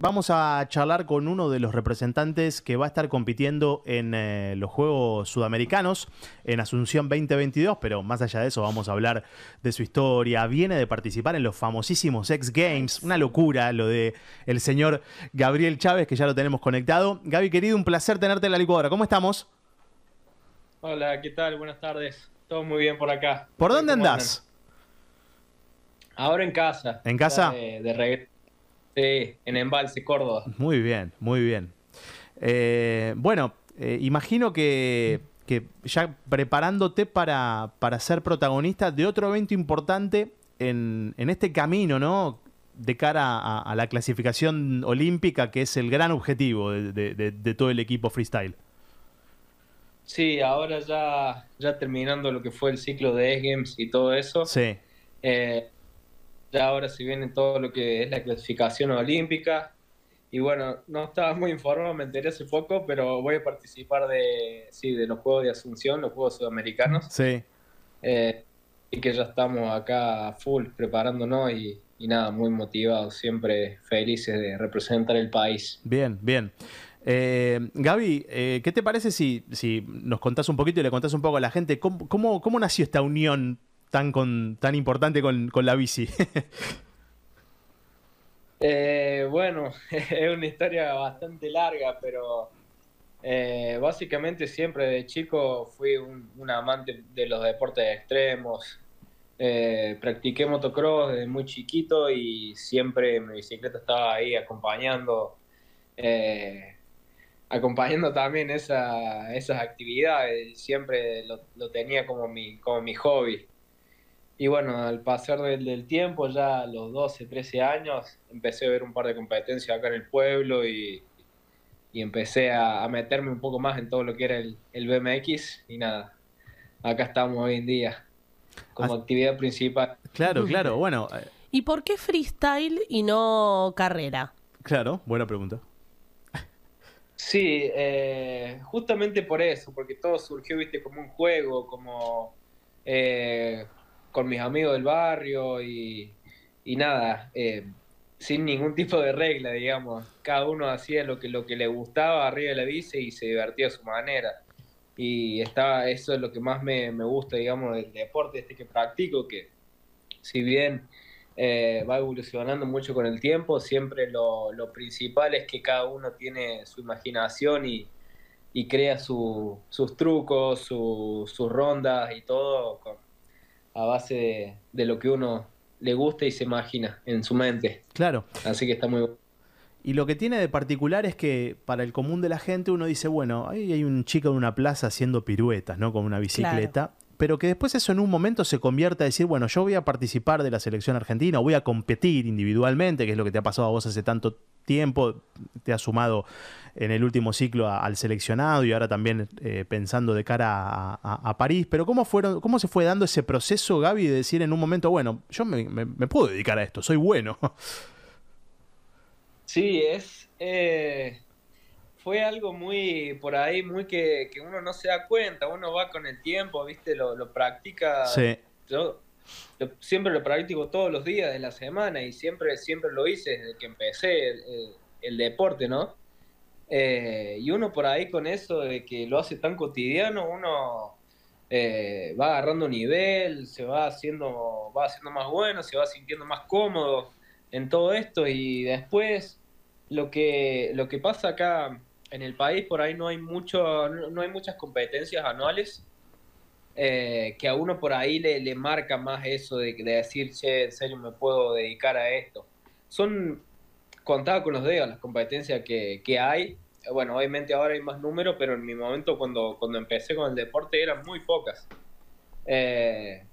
Vamos a charlar con uno de los representantes que va a estar compitiendo en eh, los Juegos Sudamericanos en Asunción 2022, pero más allá de eso vamos a hablar de su historia. Viene de participar en los famosísimos X Games, una locura lo de el señor Gabriel Chávez, que ya lo tenemos conectado. Gaby, querido, un placer tenerte en la licuadora. ¿Cómo estamos? Hola, ¿qué tal? Buenas tardes. Todo muy bien por acá. ¿Por dónde andás? Ahora en casa. ¿En casa? De, de Sí, en Embalse, Córdoba. Muy bien, muy bien. Eh, bueno, eh, imagino que, ya preparándote para, para, ser protagonista de otro evento importante en, este camino, ¿no? De cara a, la clasificación olímpica, que es el gran objetivo de, todo el equipo freestyle. Sí, ahora ya, ya terminando lo que fue el ciclo de E-Games y todo eso. Sí. Eh, ya ahora se viene todo lo que es la clasificación olímpica. Y bueno, no estaba muy informado, me enteré hace poco, pero voy a participar de, sí, de los Juegos de Asunción, los Juegos Sudamericanos. Sí. Eh, y que ya estamos acá full preparándonos y, y, nada, muy motivados, siempre felices de representar el país. Bien, bien. Eh, Gaby, eh, ¿qué te parece si, si nos contás un poquito y le contás un poco a la gente cómo, cómo, cómo nació esta unión tan, con, tan importante con, la bici? Eh, bueno, es una historia bastante larga, pero eh, básicamente siempre de chico fui un, amante de los deportes extremos. Eh, practiqué motocross desde muy chiquito y siempre mi bicicleta estaba ahí acompañando, acompañando también esa, esas actividades. Siempre lo, lo tenía como mi, como mi hobby. Y bueno, al pasar del, tiempo, ya a los 12, 13 años, empecé a ver un par de competencias acá en el pueblo y, empecé a, meterme un poco más en todo lo que era el, BMX y nada, acá estamos hoy en día como actividad principal. Claro, claro, bueno. Eh. ¿Y por qué freestyle y no carrera? Claro, buena pregunta. Sí, eh, justamente por eso, porque todo surgió, viste, como un juego, como... Eh, con mis amigos del barrio y, nada, eh, sin ningún tipo de regla, digamos. Cada uno hacía lo que, lo que le gustaba arriba de la bici y se divertía a su manera. Y estaba, eso es lo que más me, gusta, digamos, del deporte este que practico, que si bien eh, va evolucionando mucho con el tiempo, siempre lo, principal es que cada uno tiene su imaginación y, crea sus trucos, sus rondas y todo con, a base de, lo que uno le gusta y se imagina en su mente. Claro. Así que está muy bueno. Y lo que tiene de particular es que para el común de la gente uno dice, bueno, ahí hay un chico en una plaza haciendo piruetas, ¿no? Con una bicicleta. Pero que después eso en un momento se convierta a decir, bueno, yo voy a participar de la selección argentina, voy a competir individualmente, que es lo que te ha pasado a vos hace tanto tiempo, te has sumado en el último ciclo al seleccionado y ahora también eh, pensando de cara a, París. Pero ¿cómo, fueron, ¿cómo se fue dando ese proceso, Gaby, de decir en un momento, bueno, yo me, puedo dedicar a esto, soy bueno? Sí, es... Eh, fue algo muy por ahí, muy que, uno no se da cuenta, uno va con el tiempo, ¿viste? Lo, lo practica. Sí. Yo siempre lo practico todos los días de la semana y siempre, siempre lo hice desde que empecé el, deporte, ¿no? Eh, y uno por ahí con eso de que lo hace tan cotidiano, uno eh, va agarrando nivel, se va haciendo, va haciendo más bueno, se va sintiendo más cómodo en todo esto y después lo que, lo que pasa acá en el país por ahí no hay mucho, no hay muchas competencias anuales eh, que a uno por ahí le, le marca más eso de, de, decir, che, en serio me puedo dedicar a esto. Son contadas con los dedos las competencias que, que hay. Bueno, obviamente ahora hay más números, pero en mi momento cuando, cuando empecé con el deporte eran muy pocas. Eh,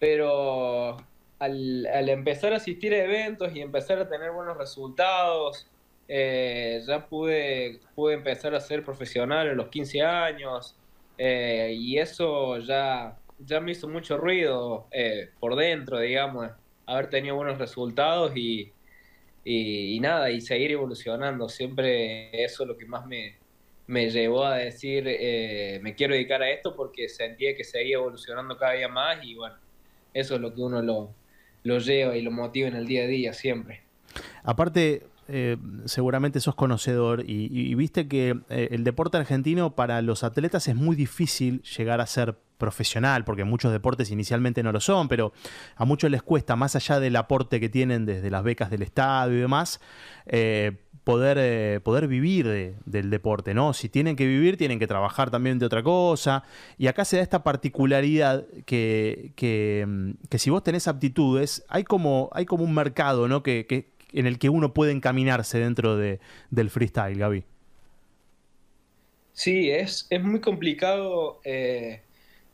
pero al, al, empezar a asistir a eventos y empezar a tener buenos resultados, eh, ya pude, pude empezar a ser profesional a los 15 años, eh, y eso ya, ya me hizo mucho ruido eh, por dentro, digamos, haber tenido buenos resultados y, y, nada, y seguir evolucionando. Siempre eso es lo que más me, me llevó a decir, me quiero dedicar a esto porque sentía que seguía evolucionando cada día más y bueno, eso es lo que uno lo, lo lleva y lo motiva en el día a día siempre. Aparte, eh, seguramente sos conocedor y, viste que eh, el deporte argentino para los atletas es muy difícil llegar a ser profesional, porque muchos deportes inicialmente no lo son, pero a muchos les cuesta, más allá del aporte que tienen desde las becas del Estado y demás, eh, poder, poder vivir del deporte, ¿no? Si tienen que vivir, tienen que trabajar también de otra cosa. Y acá se da esta particularidad que, que, mm, si vos tenés aptitudes, hay como, hay como un mercado, ¿no? Que, en el que uno puede encaminarse dentro de, del freestyle, Gaby. Sí, es, es muy complicado. Eh,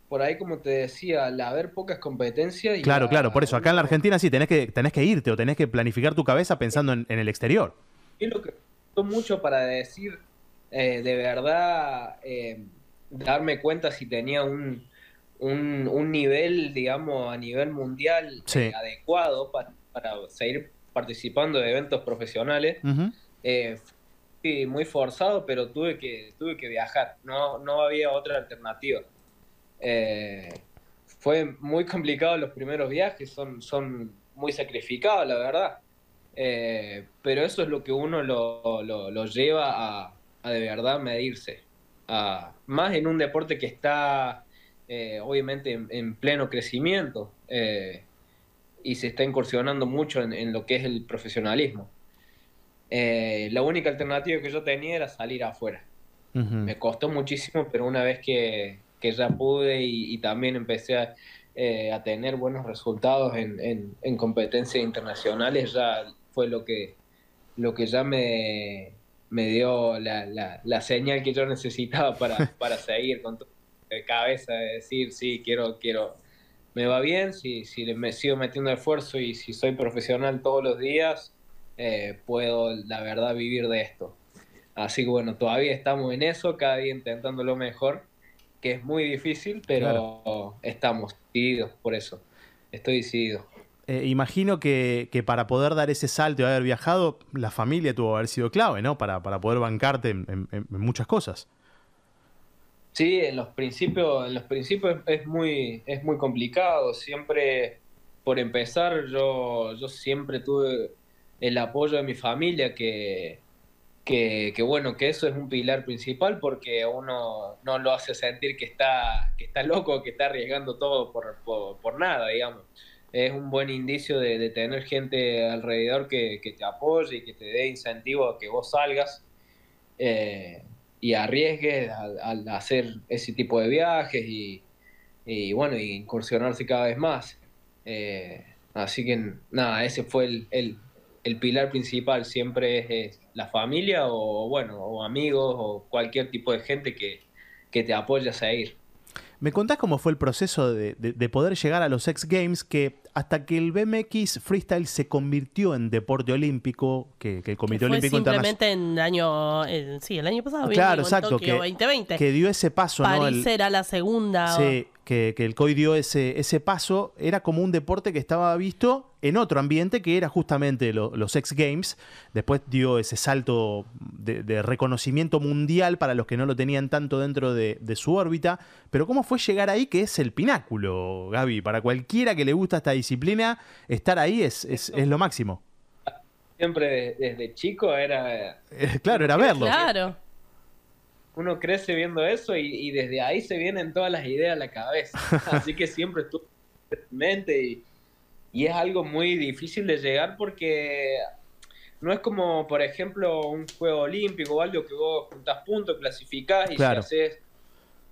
por ahí, como te decía, al haber pocas competencias. claro, claro, por eso. Acá en la Argentina sí tenés que, tenés que irte o tenés que planificar tu cabeza pensando en, el exterior. Y lo que me mucho para decir, eh, de verdad, eh, darme cuenta si tenía un, un, nivel, digamos, a nivel mundial eh, adecuado para, seguir participando de eventos profesionales. fui muy forzado, pero tuve que, tuve que viajar. No, no había otra alternativa. Eh, fue muy complicado los primeros viajes, son, son muy sacrificados, la verdad. Eh, pero eso es lo que uno lo, lo, lleva a, de verdad medirse. más en un deporte que está eh, obviamente en, pleno crecimiento y se está incursionando mucho en, lo que es el profesionalismo. la única alternativa que yo tenía era salir afuera. Me costó muchísimo, pero una vez que, que ya pude y, también empecé eh, a, tener buenos resultados en, en, competencias internacionales, ya fue lo que, lo que ya me, me dio la, la, señal que yo necesitaba para, para seguir con tu cabeza, de decir, sí, quiero, quiero, me va bien, si, si me sigo metiendo esfuerzo y si soy profesional todos los días, eh, puedo, la verdad, vivir de esto. Así que bueno, todavía estamos en eso, cada día intentando lo mejor que es muy difícil, pero estamos decididos por eso. Estoy decidido. Eh, imagino que, para poder dar ese salto y haber viajado, la familia tuvo que haber sido clave, ¿no? Para, para poder bancarte en, muchas cosas. Sí, en los principios, en los principios es muy, es muy complicado. Siempre, por empezar, yo, yo siempre tuve el apoyo de mi familia que, que, bueno, que eso es un pilar principal porque uno no lo hace sentir que está, que está loco, que está arriesgando todo por, por, nada, digamos. Es un buen indicio de, tener gente alrededor que, te apoye y que te dé incentivo a que vos salgas eh, y arriesgues al, hacer ese tipo de viajes y, bueno, y incursionarse cada vez más. Eh, así que nada, ese fue el, el, pilar principal, siempre es la familia o, bueno, o amigos o cualquier tipo de gente que, que te apoya a seguir. ¿Me contás cómo fue el proceso de, poder llegar a los X Games que hasta que el BMX Freestyle se convirtió en deporte olímpico, que, el Comité Olímpico Internacional... Simplemente en año... sí, el año pasado. Claro, exacto. que, 2020. que dio ese paso, París ¿no? era la segunda. Sí, que, el COI dio ese, ese paso, era como un deporte que estaba visto en otro ambiente que era justamente los X Games. Después dio ese salto de, reconocimiento mundial para los que no lo tenían tanto dentro de, su órbita. Pero ¿cómo fue llegar ahí que es el pináculo, Gaby? Para cualquiera que le gusta esta disciplina, estar ahí es, es, lo máximo. Siempre desde chico era... Eh, claro, era verlo. Claro uno crece viendo eso y, desde ahí se vienen todas las ideas a la cabeza. Así que siempre estuvo en mente y, y, es algo muy difícil de llegar porque no es como, por ejemplo, un juego olímpico o algo que vos juntas puntos, clasificás y si haces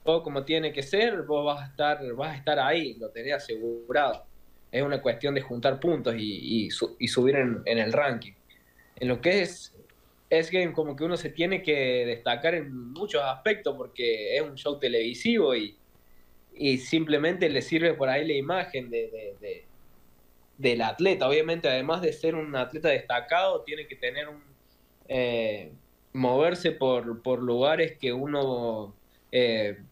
todo como tiene que ser, vos vas a estar, vas a estar ahí, lo tenés asegurado. Es una cuestión de juntar puntos y, y subir en, en el ranking. En lo que es es game como que uno se tiene que destacar en muchos aspectos porque es un show televisivo y, y simplemente le sirve por ahí la imagen de, del atleta. Obviamente, además de ser un atleta destacado, tiene que tener un... Eh, moverse por, por, lugares que uno eh,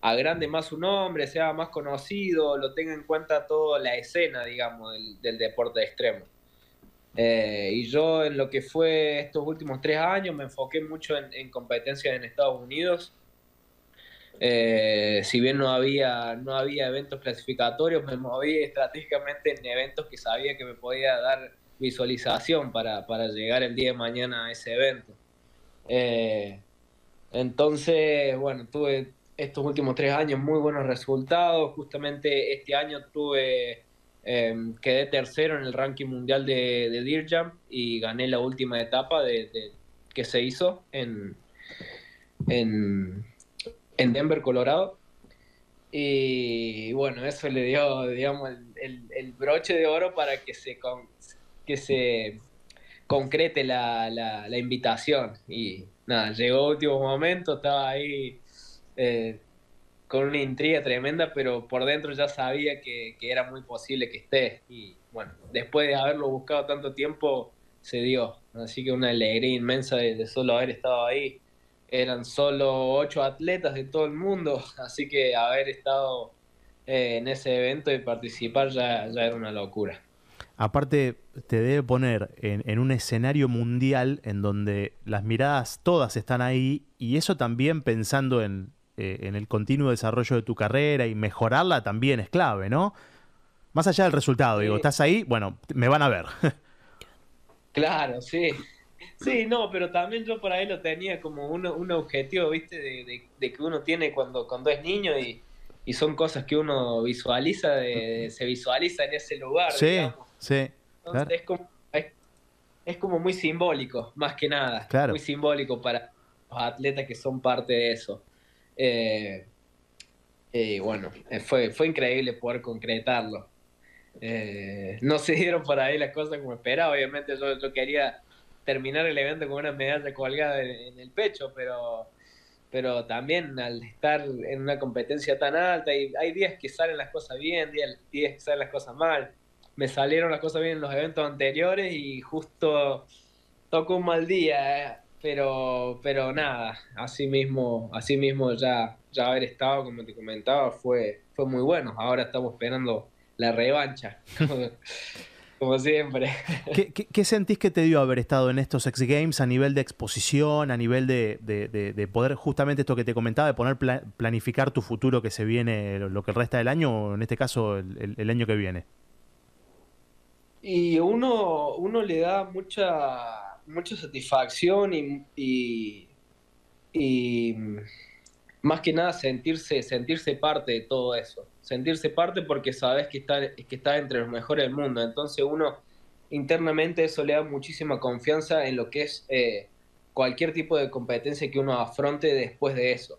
agrande más su nombre, sea más conocido, lo tenga en cuenta toda la escena, digamos, del, del deporte extremo. Eh, y yo en lo que fue estos últimos tres años me enfoqué mucho en, competencias en Estados Unidos. Eh, si bien no había, no había eventos clasificatorios, me moví estratégicamente en eventos que sabía que me podía dar visualización para, para llegar el día de mañana a ese evento. Eh, entonces, bueno, tuve estos últimos tres años muy buenos resultados. Justamente este año tuve, em, quedé tercero en el ranking mundial de, de y gané la última etapa de, que se hizo en, en, en, Denver, Colorado. Y bueno, eso le dio, digamos, el, el, broche de oro para que se, que se concrete la, la, invitación. Y nada, llegó último momento, estaba ahí eh, con una intriga tremenda, pero por dentro ya sabía que, era muy posible que esté. Y bueno, después de haberlo buscado tanto tiempo, se dio. Así que una alegría inmensa de, solo haber estado ahí. Eran solo ocho atletas de todo el mundo, así que haber estado eh, en ese evento y participar ya, ya era una locura. Aparte, te debe poner en, un escenario mundial en donde las miradas todas están ahí y eso también pensando en, eh, en el continuo desarrollo de tu carrera y mejorarla también es clave, ¿no? Más allá del resultado, digo, estás ahí, bueno, me van a ver. claro, sí. Sí, no, pero también yo por ahí lo tenía como un, un objetivo, ¿viste? De, que uno tiene cuando, cuando es niño y, son cosas que uno visualiza, se visualiza en ese lugar. Sí, sí. es, como, es, como muy simbólico, más que nada. Muy simbólico para los atletas que son parte de eso. Eh, y bueno, eh, fue, fue increíble poder concretarlo. Eh, no se dieron por ahí las cosas como esperaba. Obviamente yo, quería terminar el evento con una medalla colgada en, el pecho, pero, pero también al estar en una competencia tan alta, y hay días que salen las cosas bien, días, días que salen las cosas mal. Me salieron las cosas bien en los eventos anteriores y justo tocó un mal día pero, pero nada, así mismo, así mismo ya, ya haber estado, como te comentaba, fue, fue muy bueno. Ahora estamos esperando la revancha, como, siempre. ¿Qué, sentís que te dio haber estado en estos X Games a nivel de exposición, a nivel de, de, poder, justamente esto que te comentaba, de poner planificar tu futuro que se viene, lo que resta del año, o en este caso el, el año que viene? Y uno, uno le da mucha mucha satisfacción y, y, más que nada sentirse, sentirse parte de todo eso. Sentirse parte porque sabes que está, que está entre los mejores del mundo. Entonces uno internamente eso le da muchísima confianza en lo que es eh, cualquier tipo de competencia que uno afronte después de eso.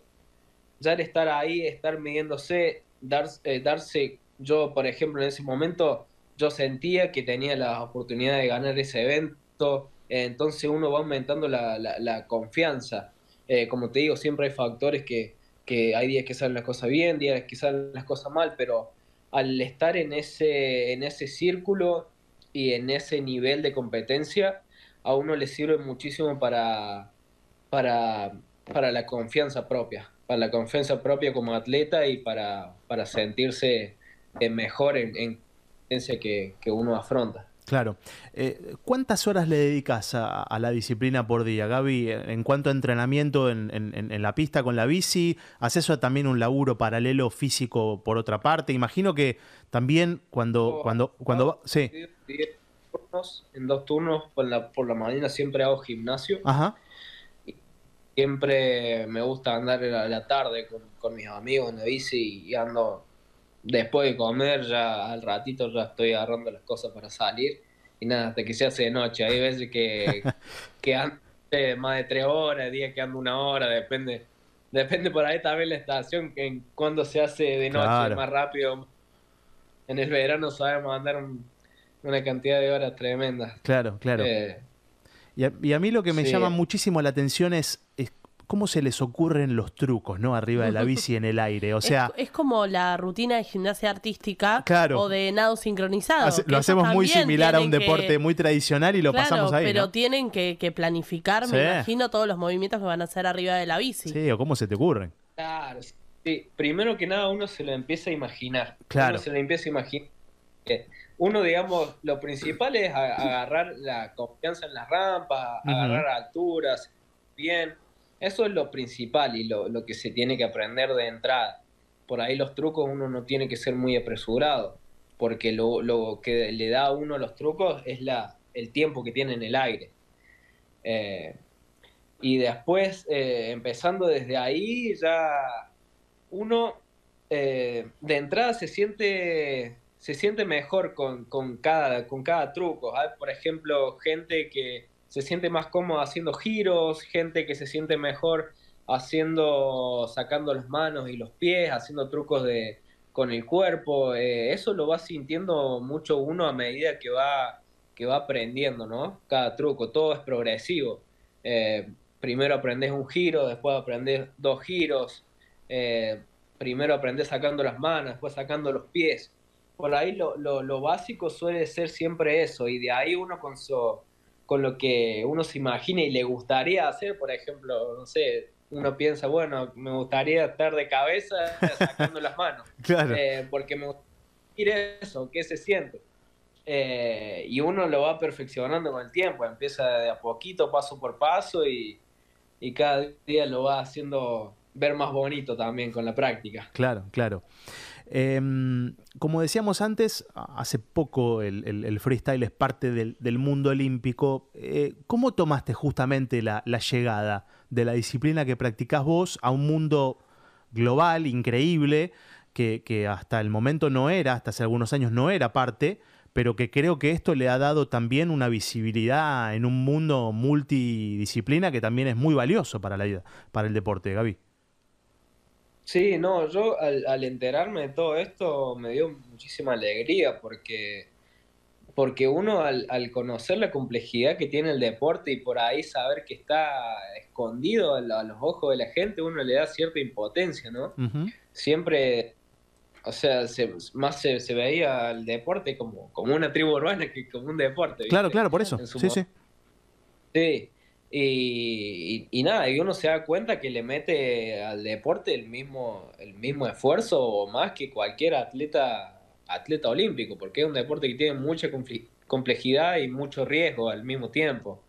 Ya el estar ahí, estar midiéndose, dar, eh, darse, yo por ejemplo en ese momento, yo sentía que tenía la oportunidad de ganar ese evento, entonces uno va aumentando la, confianza. Eh, como te digo, siempre hay factores que, que hay días que salen las cosas bien, días que salen las cosas mal, pero al estar en ese, en ese círculo y en ese nivel de competencia, a uno le sirve muchísimo para, para, para la confianza propia, para la confianza propia como atleta y para, para sentirse mejor en, en que, que uno afronta. Claro. Eh, ¿Cuántas horas le dedicas a, la disciplina por día, Gaby? En cuanto a entrenamiento en, la pista con la bici, ¿haces eso también un laburo paralelo físico por otra parte? Imagino que también cuando... cuando, cuando sí. En dos turnos, por la, por la mañana siempre hago gimnasio. Ajá. siempre me gusta andar a la tarde con, mis amigos en la bici y ando después de comer, ya al ratito ya estoy agarrando las cosas para salir. Y nada, hasta que se hace de noche. Hay veces que, que ando más de tres horas, días que ando una hora, depende. Depende por ahí también la estación, en cuando se hace de noche más rápido. En el verano sabemos andar una cantidad de horas tremendas. Claro, claro. Eh, y, a, mí lo que me llama muchísimo la atención es, es cómo se les ocurren los trucos, ¿no? Arriba de la bici en el aire. O sea. Es, como la rutina de gimnasia artística o de nado sincronizado. lo hacemos muy similar a un deporte muy tradicional y lo pasamos ahí. Pero tienen que, planificar, me imagino, todos los movimientos que van a hacer arriba de la bici. Sí, o cómo se te ocurren. Claro, sí. Primero que nada, uno se lo empieza a imaginar. Claro. Uno se lo empieza a imaginar. Uno, digamos, lo principal es agarrar la confianza en las rampas, agarrar alturas, bien eso es lo principal y lo, que se tiene que aprender de entrada. Por ahí los trucos uno no tiene que ser muy apresurado, porque lo, que le da a uno los trucos es la, el tiempo que tiene en el aire. y después, empezando desde ahí, ya uno de entrada se siente se siente mejor con, cada, con cada truco. Por ejemplo, gente que se siente más cómoda haciendo giros, gente que se siente mejor haciendo, sacando las manos y los pies, haciendo trucos de, con el cuerpo. Eh, eso lo va sintiendo mucho uno a medida que va, que va aprendiendo, ¿no? Cada truco, todo es progresivo. Eh, primero aprendes un giro, después aprendes dos giros, eh, primero aprendes sacando las manos, después sacando los pies por ahí lo, lo, básico suele ser siempre eso, y de ahí uno con, con lo que uno se imagina y le gustaría hacer, por ejemplo, no sé, uno piensa, bueno, me gustaría estar de cabeza sacando las manos, claro. Eh, porque me gustaría eso, qué se siente. Eh, y uno lo va perfeccionando con el tiempo, empieza de a poquito, paso por paso, y, y cada día lo va haciendo ver más bonito también con la práctica. Claro, claro. Em, como decíamos antes, hace poco el, freestyle es parte del, mundo olímpico. Eh, ¿Cómo tomaste justamente la, llegada de la disciplina que practicás vos a un mundo global, increíble, que, hasta el momento no era, hasta hace algunos años no era parte, pero que creo que esto le ha dado también una visibilidad en un mundo multidisciplina que también es muy valioso para la vida, para el deporte, Gaby? Sí, no, yo al, enterarme de todo esto me dio muchísima alegría porque, porque uno al, conocer la complejidad que tiene el deporte y por ahí saber que está escondido a, los ojos de la gente, uno le da cierta impotencia, ¿no? Siempre, o sea, más se, veía el deporte como, como una tribu urbana que como un deporte. Claro, claro, por eso. Sí, sí. Sí, y, nada, y uno se da cuenta que le mete al deporte el mismo, el mismo esfuerzo o más que cualquier atleta, atleta olímpico, porque es un deporte que tiene mucha complejidad y mucho riesgo al mismo tiempo.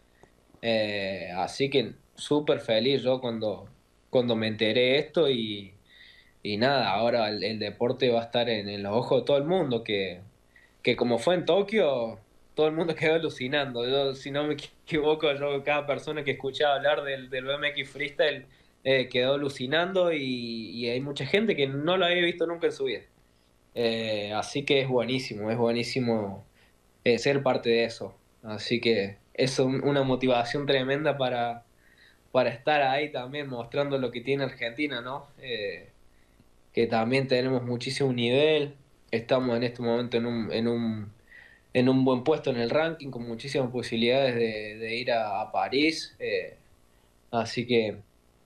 Eh, así que súper feliz yo cuando, cuando me enteré esto y, y nada, ahora el, deporte va a estar en, en, los ojos de todo el mundo, que, que como fue en Tokio, todo el mundo quedó alucinando. Yo, si no me equivoco, yo cada persona que escuchaba hablar del, del BMX Freestyle eh, quedó alucinando y, hay mucha gente que no lo había visto nunca en su vida. Eh, así que es buenísimo, es buenísimo eh, ser parte de eso. Así que es una motivación tremenda para, para estar ahí también mostrando lo que tiene Argentina, ¿no? que también tenemos muchísimo nivel. Estamos en este momento en un, en un en un buen puesto en el ranking, con muchísimas posibilidades de, ir a, París. Eh, así que,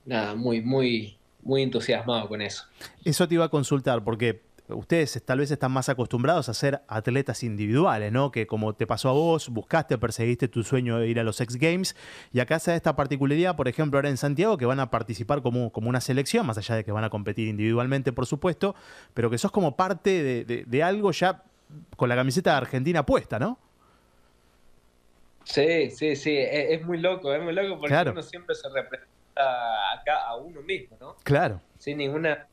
nada, muy, muy, muy entusiasmado con eso. Eso te iba a consultar, porque ustedes tal vez están más acostumbrados a ser atletas individuales, ¿no? Que como te pasó a vos, buscaste, perseguiste tu sueño de ir a los X Games, y acá se da esta particularidad, por ejemplo, ahora en Santiago, que van a participar como, como una selección, más allá de que van a competir individualmente, por supuesto, pero que sos como parte de algo ya con la camiseta de argentina puesta, ¿no? Sí, sí, sí, e, es, muy loco, es muy loco porque uno siempre se representa acá a uno mismo, ¿no? Claro. Sin ninguna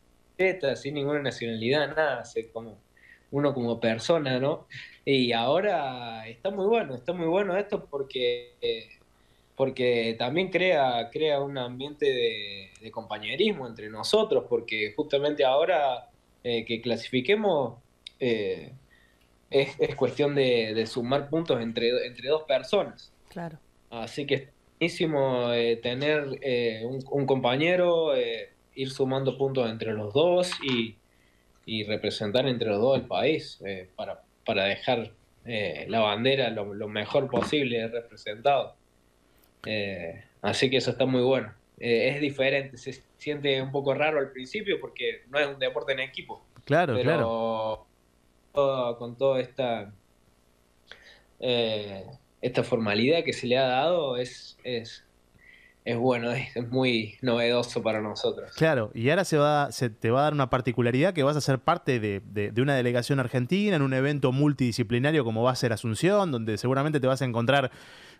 sin ninguna nacionalidad, nada, como uno como persona, ¿no? Y ahora está muy bueno, está muy bueno esto porque porque también crea, crea un ambiente de, compañerismo entre nosotros, porque justamente ahora eh, que clasifiquemos, eh, es, cuestión de, sumar puntos entre, entre dos personas. Claro. Así que es buenísimo eh, tener eh, un, compañero, eh, ir sumando puntos entre los dos y, representar entre los dos el país para, para dejar la bandera lo, mejor posible representado. así que eso está muy bueno. es diferente, se siente un poco raro al principio porque no es un deporte en equipo. Claro, claro con toda esta, eh, esta formalidad que se le ha dado es, es, es bueno, es, muy novedoso para nosotros. Claro, y ahora se, va, se te va a dar una particularidad que vas a ser parte de, de, una delegación argentina en un evento multidisciplinario como va a ser Asunción, donde seguramente te vas a encontrar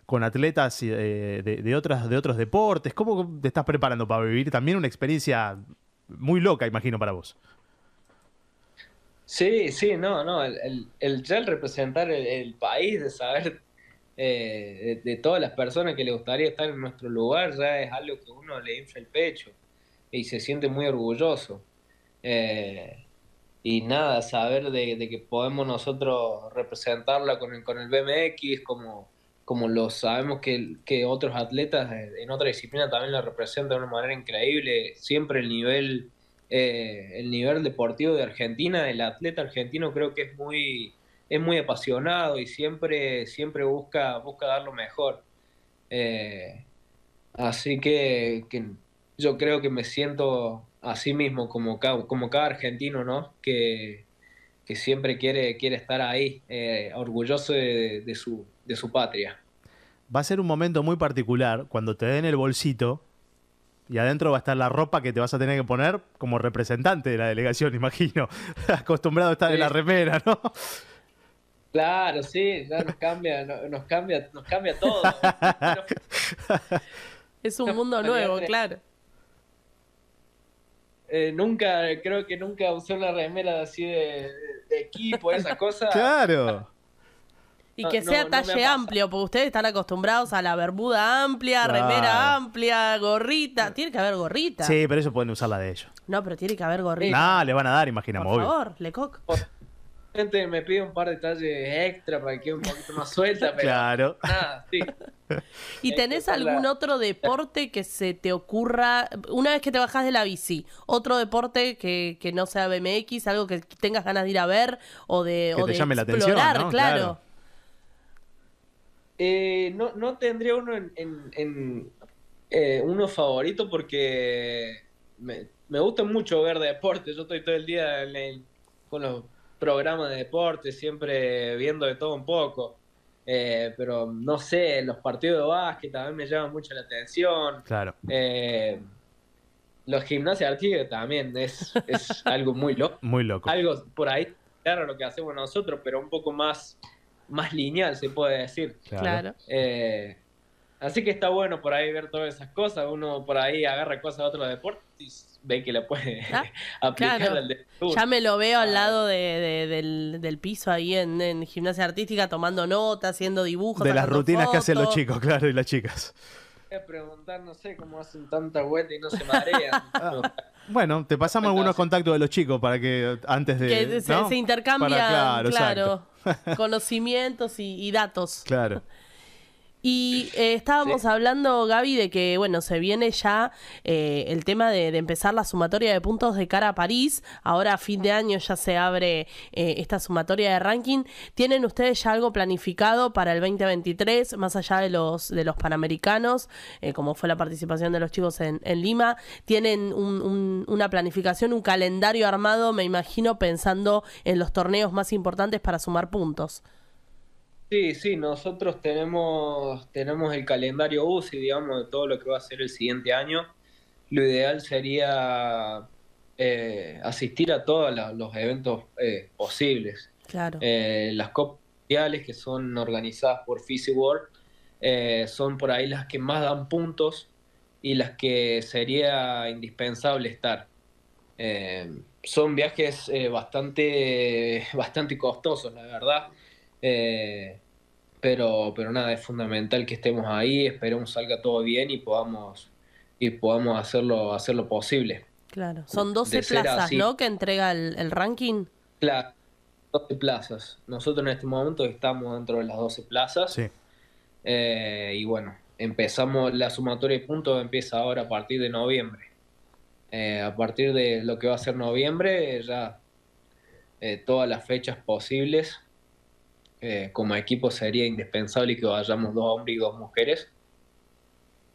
con atletas eh, de, de, otras, de otros deportes. ¿Cómo te estás preparando para vivir también una experiencia muy loca, imagino, para vos? Sí, sí, no, no, el, el, ya el representar el, país, de saber eh, de, todas las personas que le gustaría estar en nuestro lugar, ya es algo que uno le infla el pecho y se siente muy orgulloso. Eh, y nada, saber de, que podemos nosotros representarla con el, con el BMX, como, como lo sabemos que, que otros atletas en otra disciplina también la representan de una manera increíble, siempre el nivel, eh, el nivel deportivo de Argentina, el atleta argentino creo que es muy, es muy apasionado y siempre, siempre busca, busca dar lo mejor. Eh, así que, que yo creo que me siento así mismo como cada, como cada argentino, ¿no? Que, siempre quiere, quiere estar ahí, eh, orgulloso de, su, de su patria. Va a ser un momento muy particular cuando te den el bolsito y adentro va a estar la ropa que te vas a tener que poner como representante de la delegación, imagino. Acostumbrado a estar en la remera, ¿no? Claro, sí, ya nos cambia, nos cambia, nos cambia todo. es un mundo nuevo, claro. Eh, nunca, creo que nunca usé una remera así de, equipo, esa cosa. Claro. Y que sea talle amplio, porque ustedes están acostumbrados a la bermuda amplia, remera amplia, gorrita. Tiene que haber gorrita. Sí, pero eso pueden usar la de ellos. No, pero tiene que haber gorrita. No, le van a dar, imaginamos. Por favor, Lecoq. Gente me pide un par de detalles extra para que quede un poquito más suelta, pero claro. nada, sí. ¿Y tenés algún otro deporte que se te ocurra, una vez que te bajás de la bici, otro deporte que, que no sea BMX, algo que tengas ganas de ir a ver o de, que o te de llame explorar, la atención, claro? Eh, no, no tendría uno en, en, eh, uno favorito porque me, me, gusta mucho ver deporte. Yo estoy todo el día con los programas de deporte, siempre viendo de todo un poco. Eh, pero no sé, los partidos de básquet también me llaman mucho la atención. Claro. Eh, los gimnasios artísticos también es, es algo muy loco. Muy loco. Algo por ahí, claro, lo que hacemos nosotros, pero un poco más, más lineal, se puede decir. Claro. Eh, así que está bueno por ahí ver todas esas cosas. Uno por ahí agarra cosas de otros deportes ve que la puede ah, aplicar al Ya me lo veo al lado de, del, piso ahí en, gimnasia artística tomando notas, haciendo dibujos. De las rutinas que hacen los chicos, claro, y las chicas. Preguntar, no sé cómo hacen tanta vuelta y no se marean. Ah, bueno, te pasamos algunos contactos de los chicos para que antes de. Que se, intercambian, claro, conocimientos y, y datos. Claro. Y eh, estábamos hablando, Gaby, de que, bueno, se viene ya eh, el tema de, empezar la sumatoria de puntos de cara a París. Ahora a fin de año ya se abre eh, esta sumatoria de ranking. ¿Tienen ustedes ya algo planificado para el 2023, más allá de los, de los panamericanos, como fue la participación de los chicos en, Lima? ¿Tienen una planificación, un calendario armado, me imagino, pensando en los torneos más importantes para sumar puntos? Sí, sí, nosotros tenemos, tenemos el calendario UCI, digamos, de todo lo que va a ser el siguiente año. Lo ideal sería eh, asistir a todos los eventos eh, posibles. Claro. Eh, las copas que son organizadas por Fisi World son por ahí las que más dan puntos y las que sería indispensable estar. son viajes bastante, bastante costosos, la verdad. Eh, pero, pero nada, es fundamental que estemos ahí, esperemos salga todo bien y podamos, y podamos hacerlo, hacerlo posible. Claro, son 12 plazas, ¿no? Que entrega el, ranking. Claro, 12 plazas. Nosotros en este momento estamos dentro de las 12 plazas. Sí. Eh, y bueno, empezamos, la sumatoria de puntos empieza ahora a partir de noviembre. Eh, a partir de lo que va a ser noviembre, ya todas las fechas posibles eh, como equipo sería indispensable que vayamos dos hombres y dos mujeres.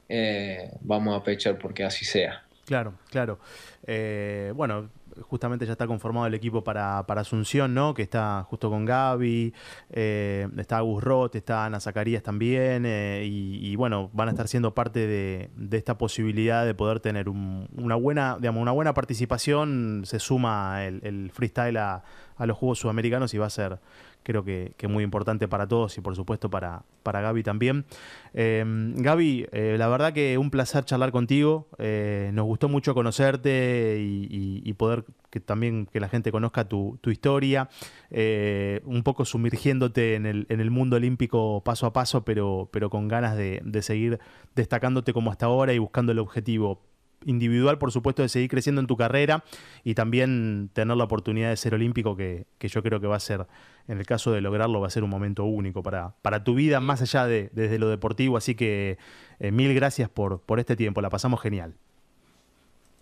Eh, vamos a pechar porque así sea. Claro, claro. Eh, bueno, justamente ya está conformado el equipo para, Asunción, ¿no? Que está justo con Gaby, está Agus Roth, está Ana Zacarías también, y, bueno, van a estar siendo parte de, esta posibilidad de poder tener una buena, digamos, una buena participación. Se suma el, freestyle a, a, los Juegos Sudamericanos y va a ser creo que, que muy importante para todos y por supuesto para, para Gaby también. Eh, Gaby, eh, la verdad que un placer charlar contigo, eh, nos gustó mucho conocerte y, poder que también que la gente conozca tu, historia, un poco sumergiéndote en el, en el, mundo olímpico paso a paso, pero, pero con ganas de, de seguir destacándote como hasta ahora y buscando el objetivo individual, por supuesto, de seguir creciendo en tu carrera y también tener la oportunidad de ser olímpico, que, yo creo que va a ser, en el caso de lograrlo, va a ser un momento único para, para tu vida, más allá de desde lo deportivo. Así que eh, mil gracias por, por este tiempo, la pasamos genial.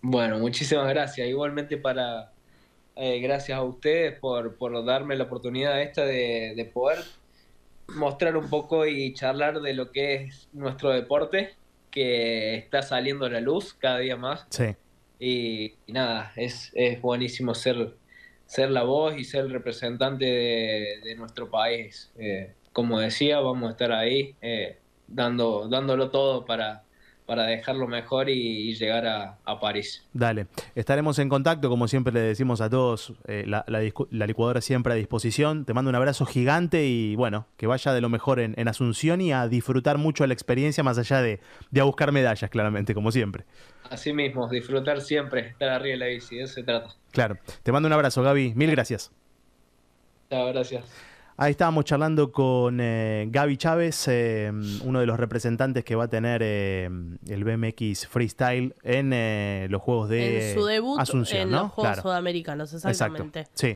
Bueno, muchísimas gracias. Igualmente para, eh, gracias a ustedes por, por, darme la oportunidad esta de, de poder mostrar un poco y charlar de lo que es nuestro deporte que está saliendo a la luz cada día más. Sí. Y, nada, es, es, buenísimo ser, ser la voz y ser el representante de, nuestro país. Eh, como decía, vamos a estar ahí eh, dando, dándolo todo para, para dejarlo mejor y, llegar a, París. Dale, estaremos en contacto, como siempre le decimos a todos, eh, la, licuadora siempre a disposición. Te mando un abrazo gigante y bueno, que vaya de lo mejor en, Asunción y a disfrutar mucho la experiencia más allá de, a buscar medallas, claramente, como siempre. Así mismo, disfrutar siempre, estar arriba de la bici, de eso se trata. Claro, te mando un abrazo, Gaby, mil gracias. Chao, gracias. Ahí estábamos charlando con eh, Gaby Chávez, eh, uno de los representantes que va a tener eh, el BMX Freestyle en los Juegos de en su debut Asunción, en los Juegos Sudamericanos, exactamente. Sí.